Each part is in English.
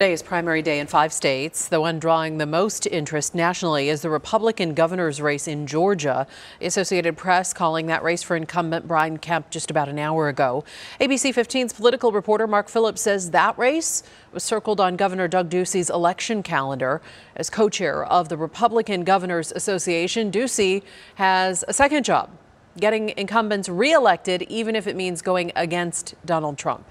Today is primary day in five states. The one drawing the most interest nationally is the Republican governor's race in Georgia. The Associated Press calling that race for incumbent Brian Kemp just about an hour ago. ABC 15's political reporter Mark Phillips says that race was circled on Governor Doug Ducey's election calendar. As co-chair of the Republican Governors Association, Ducey has a second job, getting incumbents reelected, even if it means going against Donald Trump.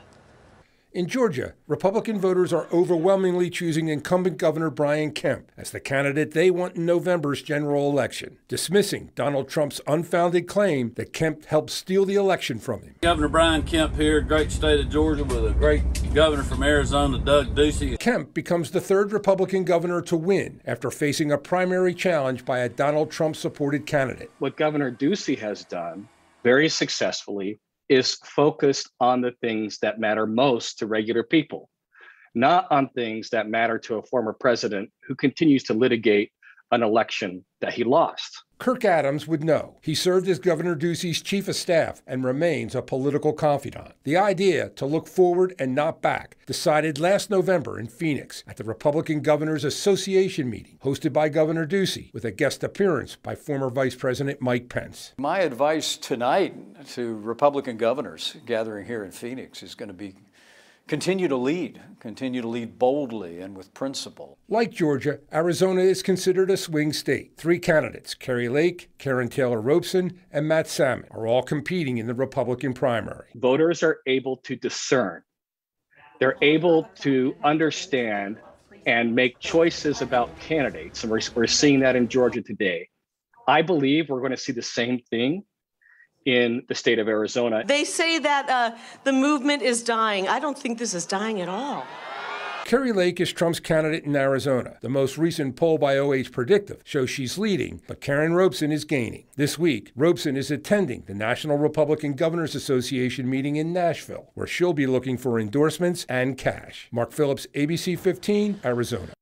In Georgia, Republican voters are overwhelmingly choosing incumbent Governor Brian Kemp as the candidate they want in November's general election, dismissing Donald Trump's unfounded claim that Kemp helped steal the election from him. Governor Brian Kemp here, great state of Georgia, with a great governor from Arizona, Doug Ducey. Kemp becomes the third Republican governor to win after facing a primary challenge by a Donald Trump supported candidate. What Governor Ducey has done very successfully is focused on the things that matter most to regular people, not on things that matter to a former president who continues to litigate an election that he lost. Kirk Adams would know. He served as Governor Ducey's chief of staff and remains a political confidant. The idea to look forward and not back decided last November in Phoenix at the Republican Governors Association meeting hosted by Governor Ducey with a guest appearance by former Vice President Mike Pence. My advice tonight to Republican governors gathering here in Phoenix is going to be continue to lead, continue to lead boldly and with principle. Like Georgia, Arizona is considered a swing state. Three candidates, Kari Lake, Karrin Taylor Robson, and Matt Salmon, are all competing in the Republican primary. Voters are able to discern. They're able to understand and make choices about candidates. And we're, we're seeing that in Georgia today. I believe we're going to see the same thing in the state of Arizona. They say that uh, the movement is dying. I don't think this is dying at all. Kari Lake is Trump's candidate in Arizona. The most recent poll by OH Predictive shows she's leading, but Karrin Robson is gaining. This week, Robson is attending the National Republican Governors Association meeting in Nashville, where she'll be looking for endorsements and cash. Mark Phillips, ABC 15, Arizona.